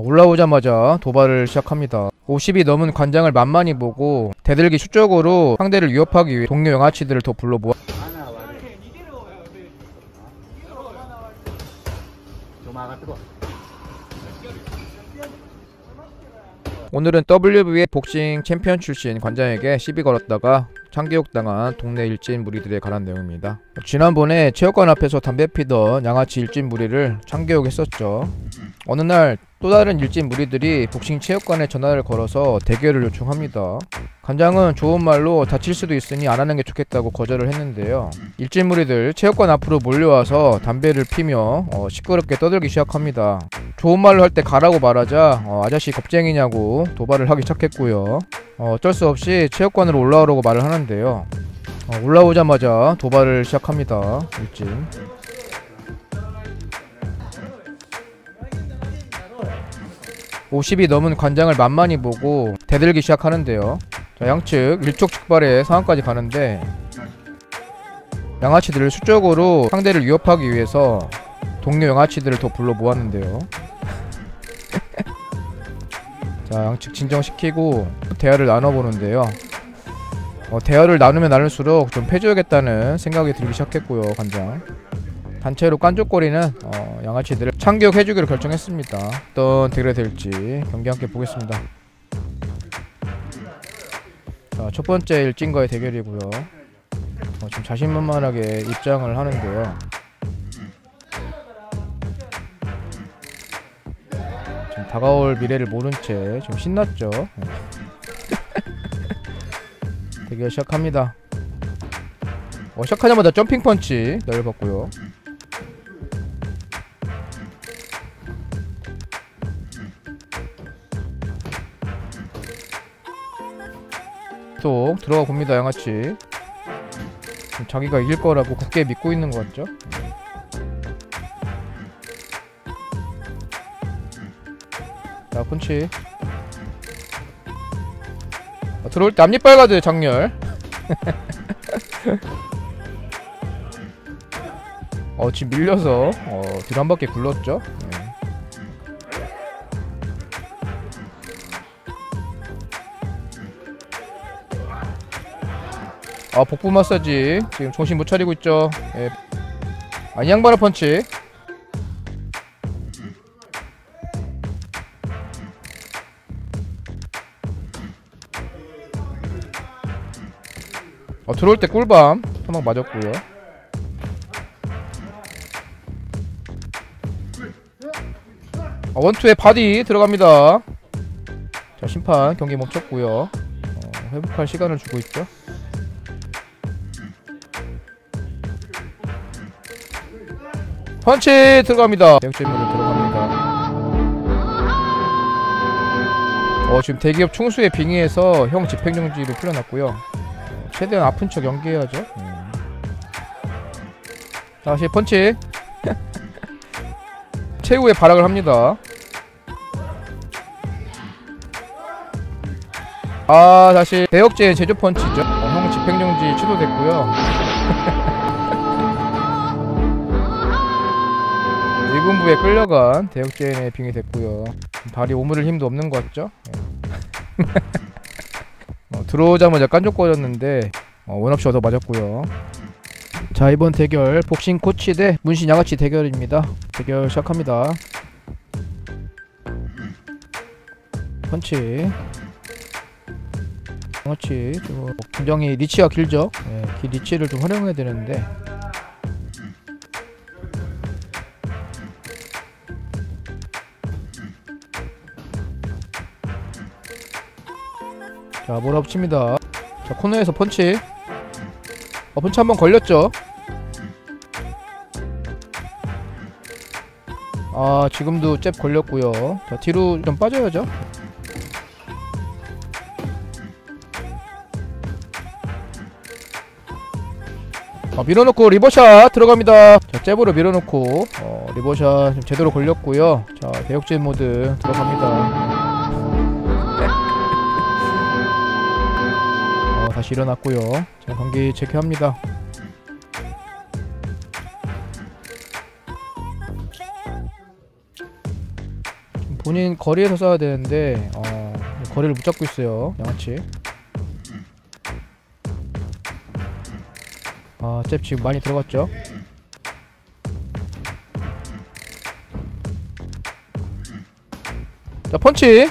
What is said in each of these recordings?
올라오자마자 도발을 시작합니다. 50이 넘은 관장을 만만히 보고 대들기 수적으로 상대를 위협하기 위해 동료 영아치들을 더 불러 모아 오늘은 WBA 복싱 챔피언 출신 관장에게 시비 걸었다가 참교육당한 동네 일진 무리들에 관한 내용입니다. 지난번에 체육관 앞에서 담배 피던 양아치 일진 무리를 참교육했었죠. 어느 날 또 다른 일진 무리들이 복싱 체육관에 전화를 걸어서 대결을 요청합니다. 관장은 좋은 말로 다칠 수도 있으니 안 하는 게 좋겠다고 거절을 했는데요. 일진 무리들 체육관 앞으로 몰려와서 담배를 피며 어, 시끄럽게 떠들기 시작합니다. 좋은 말로 할 때 가라고 말하자 어, 아저씨 겁쟁이냐고 도발을 하기 시작했고요. 어, 어쩔 수 없이 체육관으로 올라오라고 말을 하는데요. 어, 올라오자마자 도발을 시작합니다. 일진. (50이) 넘은 관장을 만만히 보고 대들기 시작하는데요 자, 양측 일촉즉발의 상황까지 가는데 양아치들을 수적으로 상대를 위협하기 위해서 동료 양아치들을 더 불러 모았는데요. 자 양측 진정시키고 대화를 나눠보는데요. 어, 대화를 나누면 나눌수록 좀 패줘야겠다는 생각이 들기 시작했고요 관장. 단체로 깐족거리는 어, 양아치들을 참교육해주기로 결정했습니다. 어떤 대결이 될지 경기 함께 보겠습니다 자, 첫 번째 일진과의 대결이고요. 어, 좀 자신만만하게 입장을 하는데요. 좀 다가올 미래를 모른 채좀 신났죠? 네. 대결 시작합니다. 어, 시작하자마자 점핑 펀치 날려봤고요 또 들어가 봅니다 양아치. 자기가 이길 거라고 굳게 믿고 있는 것 같죠? 자 펀치. 아, 들어올 때 앞니 빨가드 장렬. 어 지금 밀려서 어 뒤로 한 바퀴 굴렀죠 아 복부 마사지 지금 정신 못 차리고 있죠? 예. 아이 양반의 펀치. 어 들어올 때 꿀밤 한방 맞았고요. 어, 원투에 바디 들어갑니다. 자 심판 경기 멈췄고요. 어, 회복할 시간을 주고 있죠 펀치 들어갑니다. 대역전으로 들어갑니다. 어 지금 대기업 총수의 빙의에서 형 집행정지로 풀려났고요. 어, 최대한 아픈 척 연기해야죠. 음. 다시 펀치. 최후의 발악을 합니다. 아 다시 대역죄 제조 펀치죠. 어, 형 집행정지 취소됐고요 일군부에 끌려간 대역죄인의 빙이 됐고요. 발이 오므릴 힘도 없는 것 같죠? 예. 어, 들어오자마자 깐족거렸는데 어, 원업시 얻어 맞았고요. 자 이번 대결 복싱 코치 대 문신 양아치 대결입니다. 대결 시작합니다. 펀치. 양아치 좀 굉장히 리치가 길죠? 예, 기 리치를 좀 활용해야 되는데 자 몰아붙입니다. 자 코너에서 펀치. 어 펀치 한 번 걸렸죠? 아 지금도 잽 걸렸고요. 자 뒤로 좀 빠져야죠? 어, 밀어놓고 liver shot 들어갑니다. 자 잽으로 밀어놓고 어, liver shot 좀 제대로 걸렸고요. 자 대역죄 모드 들어갑니다 다시 일어났고요. 자 경기 체크합니다. 본인 거리에서 써야 되는데 어, 거리를 못 잡고 있어요 양아치. 아잽 지금 많이 들어갔죠? 자 펀치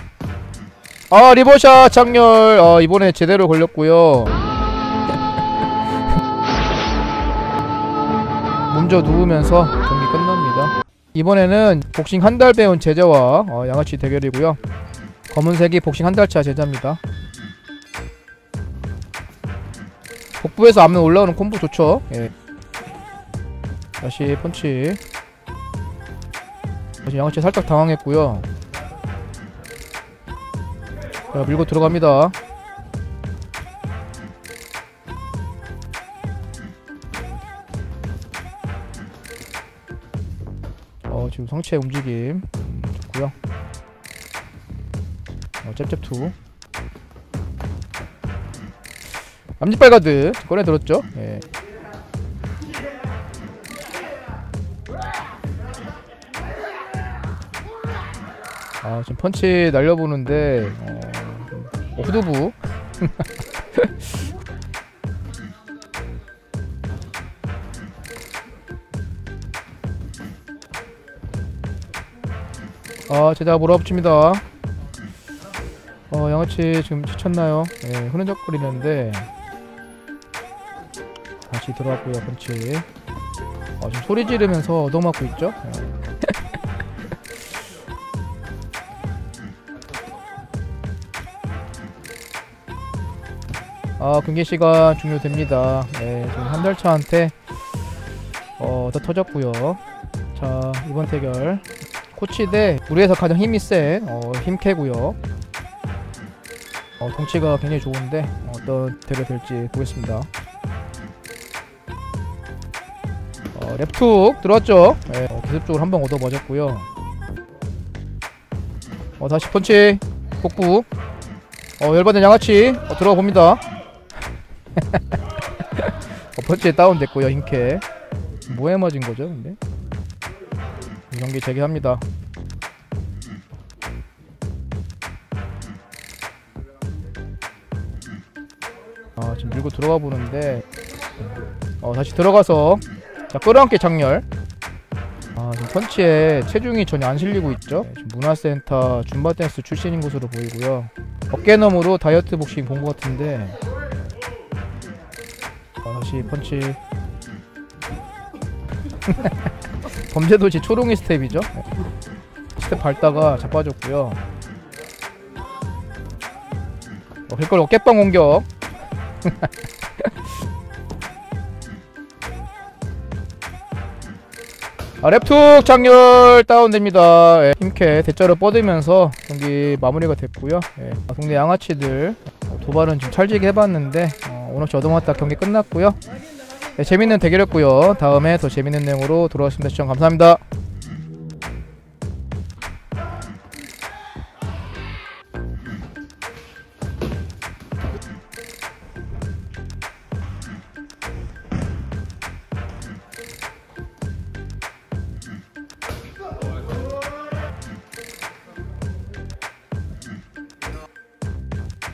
아 리버샷 장렬. 아 이번에 제대로 걸렸고요. 문저 누우면서 경기 끝납니다. 이번에는 복싱 한 달 배운 제자와 어, 양아치 대결이고요. 검은색이 복싱 한 달차 제자입니다. 복부에서 앞면 올라오는 콤보 좋죠? 예. 다시 펀치. 다시 양아치 살짝 당황했고요 자 밀고 들어갑니다. 어 지금 성체 움직임 음, 좋고요. 어 잽잽투. 앞니빨 가드 꺼내 들었죠? 예. 아 지금 펀치 날려보는데 어, 어, 후두부 아 제자 몰아붙입니다 어 양아치 지금 지쳤나요? 예 흐느적거리는데 다시 들어왔고요 펀치 어 지금 소리 지르면서 얻어맞고 있죠? 예. 아 경기 시간 중요됩니다. 네, 지금 한달차한테 어, 더 터졌고요. 자 이번 대결 코치 대 우리에서 가장 힘이 센 어, 힘캐고요. 어, 덩치가 굉장히 좋은데 어떤 대결 될지 보겠습니다. 어, 랩툭 들어왔죠? 네, 어, 기습적으로 한 번 얻어 맞았고요. 어, 다시 펀치 복부 어, 열받은 양아치 어, 들어가 봅니다. 어, 펀치에 다운됐고요 힘캐 뭐에 맞은 거죠 근데? 이 경기 재개합니다. 아 지금 밀고 들어가 보는데 어 다시 들어가서 자 끌어안기 장렬. 아 지금 펀치에 체중이 전혀 안 실리고 있죠? 네, 문화센터 줌바 댄스 출신인 것으로 보이고요. 어깨너머로 다이어트 복싱 본 것 같은데 아, 다시 펀치. 범죄도시 초롱이 스텝이죠. 네. 스텝 밟다가 자빠졌고요. 어, 그걸 어깨빵 공격. 아, 레프트훅 작렬 다운됩니다. 예, 힘캐 대자로 뻗으면서 경기 마무리가 됐고요. 예, 아, 동네 양아치들 어, 도발은 좀 찰지게 해봤는데 어, 오늘 저동왔다 경기 끝났고요. 네, 재밌는 대결이었고요. 다음에 더 재밌는 내용으로 돌아오겠습니다. 시청 감사합니다